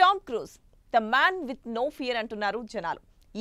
Tom Cruise the man with no fear అంటున్నారు జనాలు.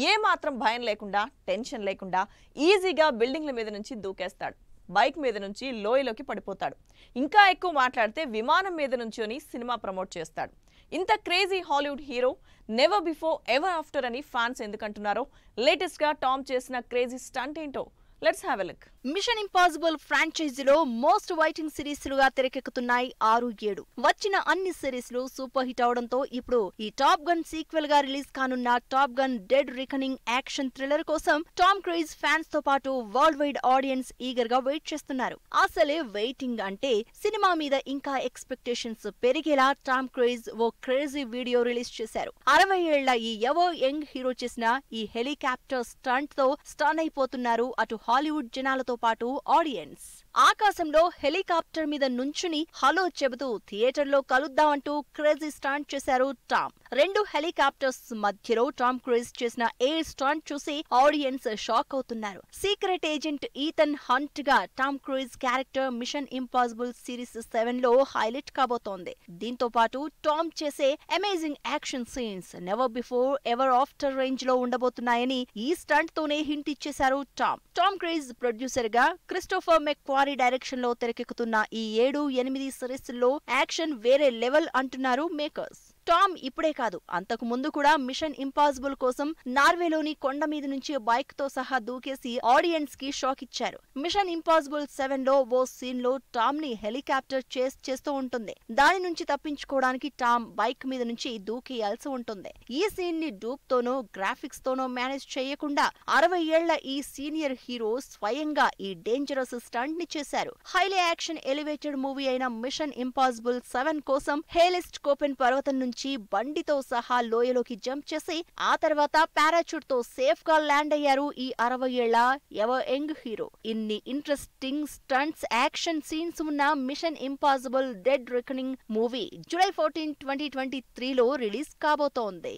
ఏ మాత్రం భయం లేకుండా టెన్షన్ లేకుండా ఈజీగా బిల్డింగ్ల మీద నుంచి దూకేస్తాడు. బైక్ మీద నుంచి లోయలోకి పడిపోతాడు. ఇంకా ఎక్కువ మాట్లాడితే విమానం మీద నుంచొని సినిమా ప్రమోట్ చేస్తాడు. ఇంత crazy Hollywood hero never before ever after అని ఫ్యాన్స్ ఎందుకంటున్నారో? లేటెస్ట్గా టామ్ చేసిన క్రేజీ స్టంట్ ఏంటో? Let's have look Mission Impossible ఫ్రాంచైజీలో most waiting సిరీస్లుగా తెరకెక్కుతున్నాయి ఆరు ఏడు. వచ్చిన అన్ని సిరీస్లు సూపర్ హిట్ అవడంతో ఇప్పుడు ఈ టాప్ గన్ సీక్వెల్గా రిలీజ్ కానున్న Top Gun Dead Reckoning action thriller కోసం టామ్ క్రూజ్ ఫ్యాన్స్తో పాటు వరల్డ్ వైడ్ ఆడియన్స్ ఈగర్గా వెయిట్ చేస్తున్నారు. అసలే వెయిటింగ్ అంటే సినిమా మీద ఇంకా ఎక్స్పెక్టేషన్స్ పెరిగేలా టామ్ క్రూజ్ ఓ క్రేజీ వీడియో రిలీజ్ చేశారు. అరవై ఏళ్ళ ఈ ఎవో యంగ్ హీరో చేసిన ఈ హెలికాప్టర్ స్టంట్తో స్టన్ అయిపోతున్నారు అటు హాలీవుడ్ జనాలతో పాటు ఆడియన్స్. ఆకాశంలో హెలికాప్టర్ మీద నుంచుని హలో చెబుతూ థియేటర్లో కలుద్దామంటూ క్రేజీ స్టాంట్ చేశారు టామ్. రెండు హెలికాప్టర్స్ మధ్యలో టామ్ క్రూజ్ చేసిన ఎయిర్ స్టాంట్ చూసి ఆడియన్స్ షాక్ అవుతున్నారు. Secret agent Ethan హంట్గా Tom Cruise character Mission Impossible series సెవెన్లో హైలైట్ కాబోతోంది. దీంతో పాటు టామ్ చేసే amazing action scenes never before ever after రేంజ్లో ఉండబోతున్నాయని ఈ స్టంట్ తోనే హింట్ ఇచ్చేశారు టామ్. టామ్ క్రూజ్ ప్రొడ్యూసర్గా క్రిస్టోఫర్ మెక్వారీ డైరెక్షన్లో తెరకెక్కుతున్న ఈ ఏడు ఎనిమిది సిరీస్లో యాక్షన్ వేరే లెవెల్ అంటున్నారు మేకర్స్. టామ్ ఇప్పుడే కాదు. అంతకు ముందు కూడా మిషన్ ఇంపాసిబుల్ కోసం నార్వేలోని కొండ మీద నుంచి బైక్తో సహా దూకేసి ఆడియన్స్కి షాక్ ఇచ్చారు. మిషన్ ఇంపాసిబుల్ సెవెన్లో ఓ సీన్లో టామ్ని హెలికాప్టర్ చేస్ చేస్తూ ఉంటుంది. దాని నుంచి తప్పించుకోవడానికి టామ్ బైక్ మీద నుంచి దూకేయాల్సి ఉంటుంది. ఈ సీన్ని డూప్ తోనో గ్రాఫిక్స్ తోనో మేనేజ్ చేయకుండా అరవై ఏళ్ళ ఈ సీనియర్ హీరో స్వయంగా ఈ డేంజరస్ స్టంట్ని చేశారు. హైలీ యాక్షన్ ఎలివేటెడ్ మూవీ అయిన మిషన్ ఇంపాసిబుల్ సెవెన్ కోసం హేలెస్ట్ కోపెన్ పర్వతం నుంచి బండితో సహా లోయలోకి జంప్ చేసి ఆ తర్వాత పారాచూట్తో సేఫ్గా ల్యాండ్ అయ్యారు ఈ అరవై ఏళ్ళ ఎవ యంగ్ హీరో. ఇన్ని ఇంట్రెస్టింగ్ స్టంట్స్ యాక్షన్ సీన్స్ ఉన్న Mission Impossible Dead Reckoning movie July fourteen twenty twenty త్రీలో రిలీజ్ కాబోతోంది.